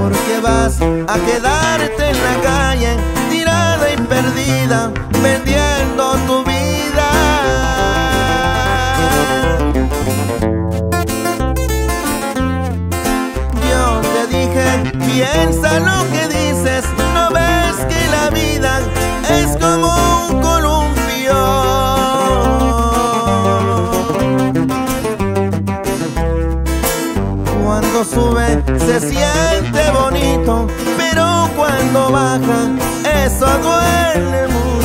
Porque vas a quedarte en la calle tirada y perdida. se siente bonito, pero cuando baja, eso duele mucho.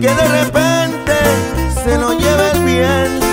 que de repente se lo lleve el viento.